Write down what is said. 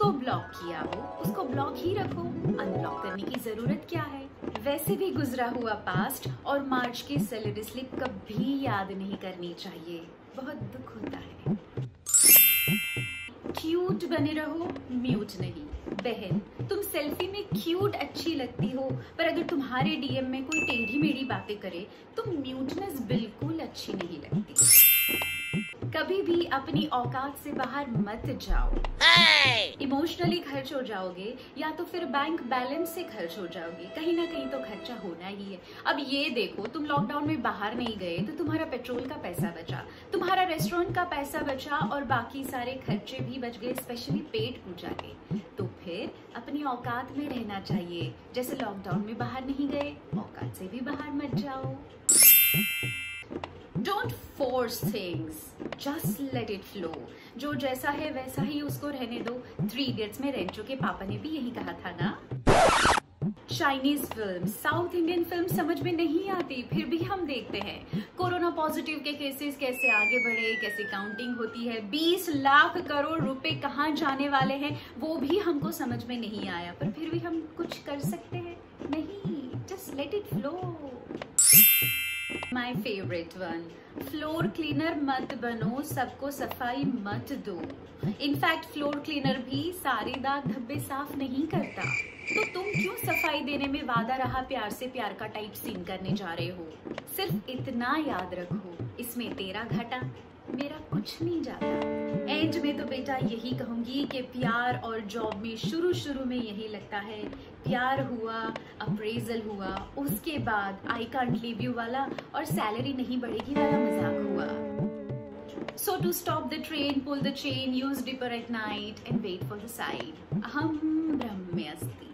जिसको ब्लॉक किया हो, उसको ब्लॉक ही रखो। अनब्लॉक करने की ज़रूरत क्या है? वैसे भी गुजरा हुआ पास्ट और मार्च के सैलरी स्लिप कभी याद नहीं करनी चाहिए। बहुत दुख होता है। क्यूट बने रहो म्यूट नहीं। बहन, तुम सेल्फी में क्यूट अच्छी लगती हो, पर अगर तुम्हारे डीएम में कोई टेढ़ी मेढ़ी बातें करे तो म्यूटनेस बिल्कुल अच्छी नहीं लगती। कभी भी अपनी औकात से बाहर मत जाओ। इमोशनली! खर्च हो जाओगे या तो फिर बैंक बैलेंस से खर्च हो जाओगे। कहीं ना कहीं तो खर्चा होना ही है। अब ये देखो तुम लॉकडाउन में बाहर नहीं गए तो तुम्हारा पेट्रोल का पैसा बचा तुम्हारा रेस्टोरेंट का पैसा बचा और बाकी सारे खर्चे भी बच गए स्पेशली पेट पूजा के। तो फिर अपनी औकात में रहना चाहिए। जैसे लॉकडाउन में बाहर नहीं गए औकात से भी बाहर मत जाओ। Don't force things just let it flow जो जैसा है वैसा ही उसको रहने दो। थ्री इडियट्स में रेंचो के पापा ने भी यही कहा था ना? Chinese film South Indian film समझ में नहीं आती। फिर भी हम देखते हैं। कोरोना पॉजिटिव के केसेस कैसे आगे बढ़े, कैसे काउंटिंग होती है। 20 लाख करोड़ रुपए कहाँ जाने वाले हैं, वो भी हमको समझ में नहीं आया। पर फिर भी हम कुछ कर सकते हैं? नहीं just let it flow my favourite one floor cleaner मत बनो, सबको सफ़ाई मत दो। इनफैक्ट फ्लोर क्लीनर भी सारे दाग धब्बे साफ़ नहीं करता। तो तुम क्यों सफ़ाई देने में वादा रहा प्यार से प्यार का टाइप सीन करने जा रहे हो? सिर्फ़ इतना याद रखो, इसमें तेरा घटा, मेरा कुछ नहीं जाता। एंड में तो बेटा यही कहूँगी कि प्यार और जॉब में शुरू शुरू में यही लगता है। प्यार हुआ, अप्रेजल हुआ, उसके बाद आई कांट लीव यू वाला और सैलरी नहीं बढ़ेगी वाला मज़ाक हुआ। So to stop the train pull the chain use dipper at night and wait for the side अहम ब्रह्म्यस्ति